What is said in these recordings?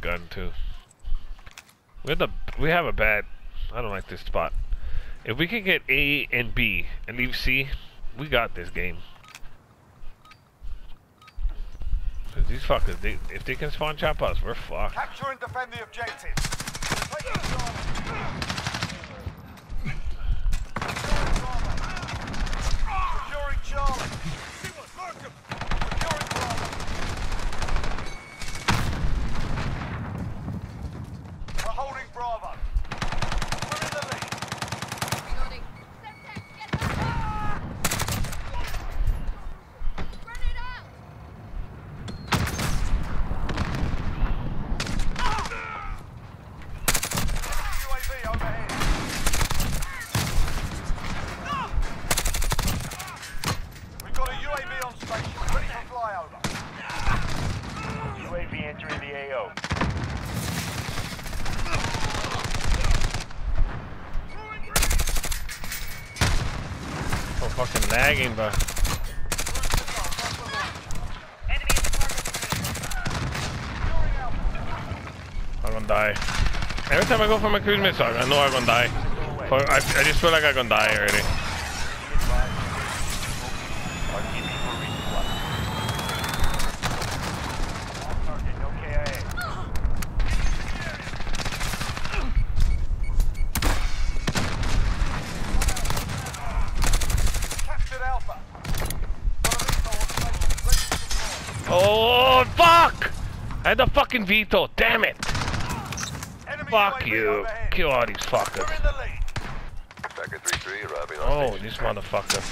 gun too. We have the we have a bad. I don't like this spot. If we can get A and B and leave C, we got this game. Cause these fuckers, they, if they can spawn trap us, we're fucked. Capture and defend the objective. Securing Charlie. Securing Bravo. We're holding Bravo. We're in the lead. Building. Semtex, get back! Grenade out! UAV overhead. We've got a UAV on station, ready for flyover. UAV entering the AO. Oh, fucking lagging, bro. I'm gonna die. Every time I go for my cruise missile, I know I'm gonna die. I, I just feel like I'm gonna die already. RTB for resupply. Target, no KIA. Captured Alpha. Got a VTOL on station, ready to deploy. Oh, fuck! I had the fucking veto, damn it! Enemy Fuck UAV you. overhead. Kill all these fuckers. in the lead. Packet 3-3 arriving on Oh, station. this motherfucker.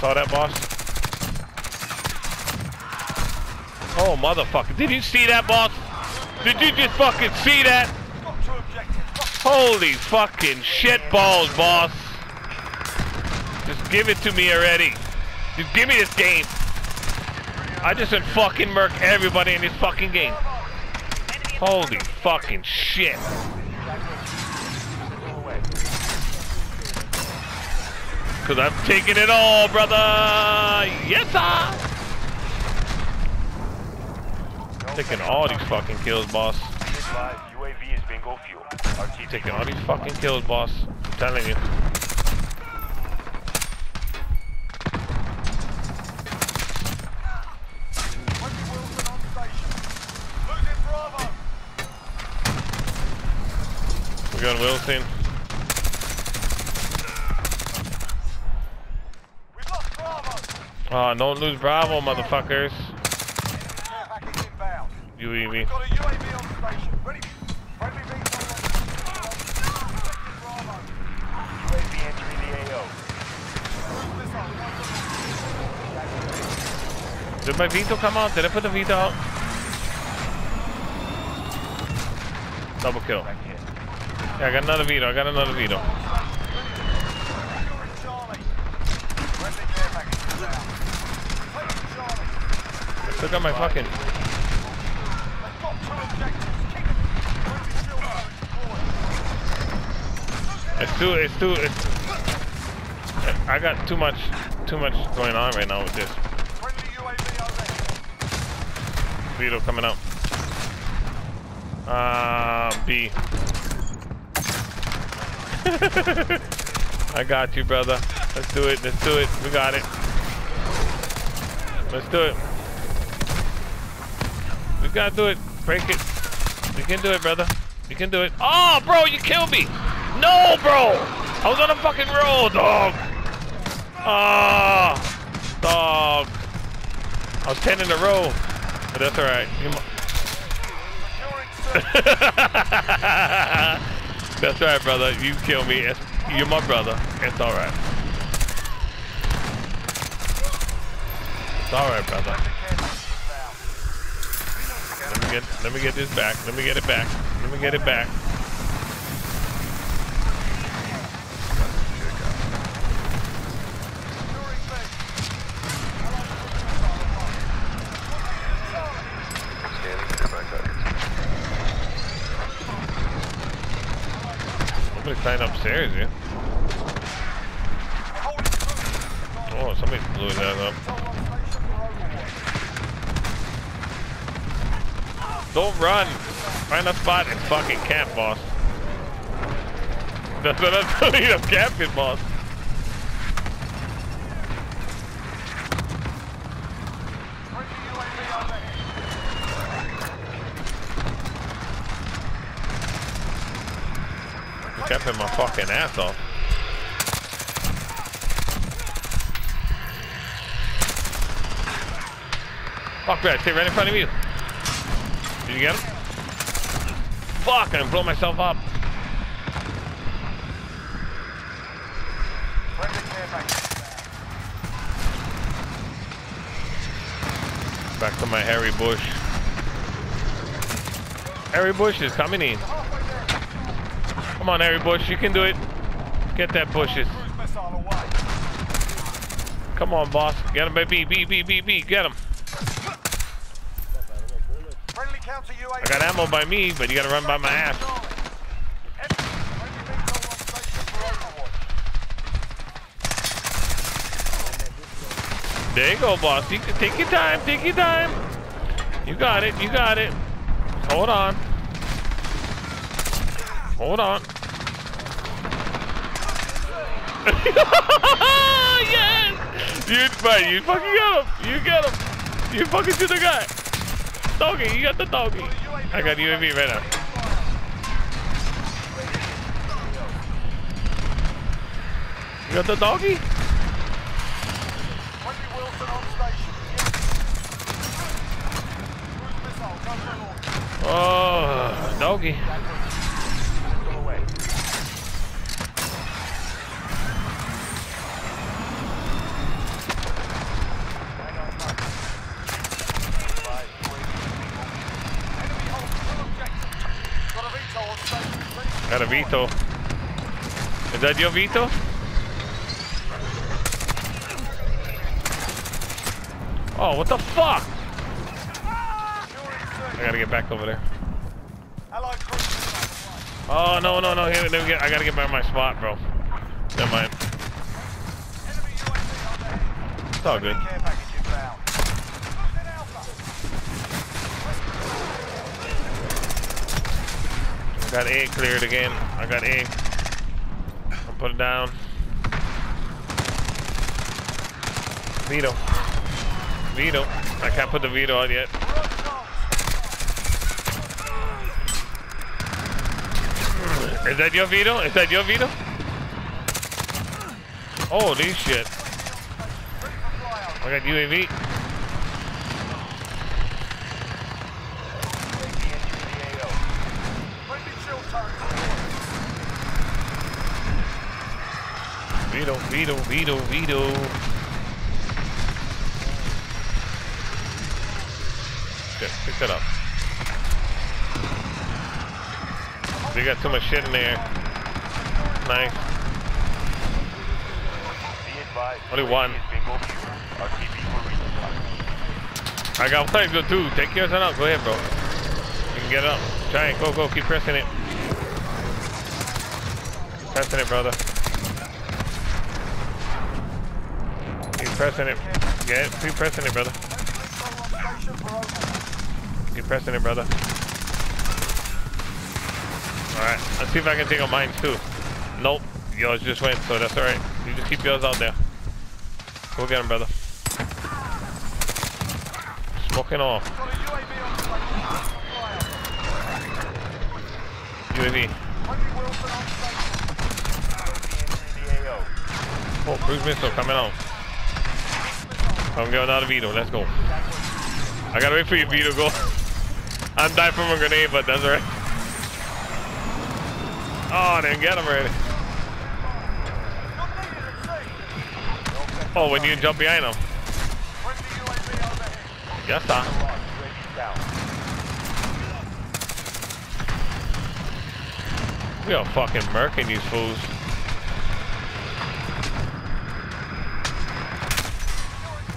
Saw that, boss? Oh, motherfucker. Did you see that, boss? Did you just fucking see that? Holy fucking shit balls, boss. Just give it to me already. Just give me this game. I just said fucking murk everybody in this fucking game. Holy fucking shit. Cause I'm taking it all, brother. Yes, sir. Taking all these fucking kills, boss. Be advised, UAV is bingo fuel. RTB Taking all these fucking kills, boss. I'm telling you. Wendy Wheelson on station. Losing Bravo. We got Wheelson. We've lost Bravo. Oh, don't lose Bravo, motherfuckers. Care package inbound. UAV. Got a UAV on station. Ready. Did my veto come out? Did I put the veto out? Double kill. Yeah, I got another veto. I got another veto. Look at my fucking. It's too. It's too. It's. I got too much. Too much going on right now with this overhead. coming out. Uh, B. I got you, brother. Let's do it. Let's do it. We got it. Let's do it. We gotta do it. Break it. We can do it, brother. You can do it. Oh, bro, you killed me. No, bro. I was on a fucking roll, dog. Ah, dog. I was 10 in a row. But that's Securing Charlie. That's right, brother. You kill me. It's, you're my brother. It's all right. It's all right, brother. Let me get. Let me get this back. Let me get it back. Me get it back. Climbed upstairs, yeah. Oh, somebody blew his up. Don't run. Find a spot and fucking camp, boss. That's what I'm telling you. I'm camping, my fucking ass off. Fuck that. Stay right in front of you. Did you get him? Fuck, I blow myself up. Back to my Harry Bush. Harry Bush is coming in. Come on, Harry Bush, you can do it. Get that bushes. Come on, boss. Get him, baby. B, B, B, B. Get him. I got ammo by me, but you gotta run by my ass. There you go, boss. You can take your time. Take your time. You got it. You got it. Hold on. Hold on. yes! You, right, you fucking got him. You got him. You fucking shoot the guy. Doggy, you got the doggy. I got UAV right now. You got the doggy? Oh, Friendly Wheelson on station. Cruise missile comes on order. Oh, doggy. Go away. Enemy holds full objective. Got a VTOL on station. Ready to Got a Vito. Is that your Vito? Oh, what the fuck? I gotta get back over there. Oh, no, no, no. Here, get, I gotta get back to my spot, bro. Never mind. It's all good. Got A cleared again. I got A. I'll put it down. Vito. Vito. I can't put the Vito on yet. Is that your Vito? Is that your Vito? Holy shit. I got UAV. Vito, Vito, Vito, Vito. Good, pick that up. We got too much shit in there. Nice. Only one. I got one go too. Take yours on out. Go ahead, bro. You can get up. Try it. Go, go. Keep pressing it. Keep pressing it, brother. Keep pressing it. Yeah, keep pressing it, brother. Keep pressing it, brother. Alright, let's see if I can take out mine too. Nope, yours just went, so that's alright. You just keep yours out there. Go get him, brother. Smoking off. UAV. Oh, cruise missile coming out. I'm going out of Vito, let's go. I gotta wait for you, Vito, go. I'm dying from a grenade, but that's alright. Oh, I didn't get him already. Oh, when you jump behind him. Yes, sir. We are fucking murking these fools.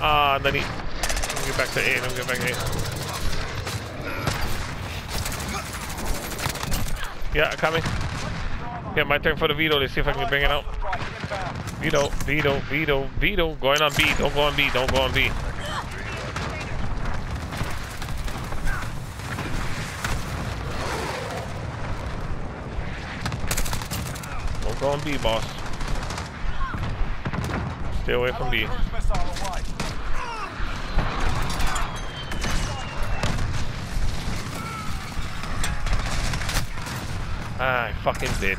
Ah, then he. Let me get back to A. Let me get back to A. Yeah, coming. Yeah, my turn for the Vito. Let's see if I can bring it out. Vito, Vito, Vito, Vito. Going on B. Don't go on B. Don't go on B. Don't go on B, boss. Stay away from B. fucking bitch.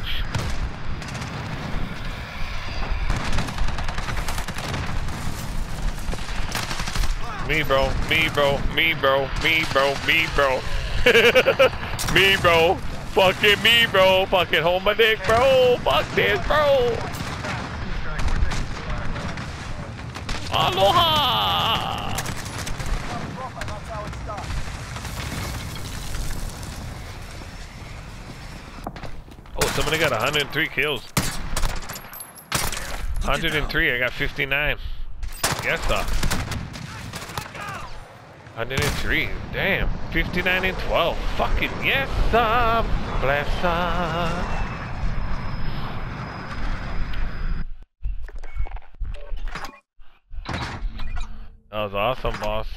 Me, bro. Me, bro. Me, bro. Me, bro. Me, bro. me, bro. Fucking me, bro. Fucking hold my dick, bro. Fuck this, bro. Aloha. Proper, that's how it's done. Oh, somebody got 103 kills. 103, I got 59. Yes, sir. 103, damn. 59 and 12. Fucking yes, sir. Bless her. That was awesome, boss.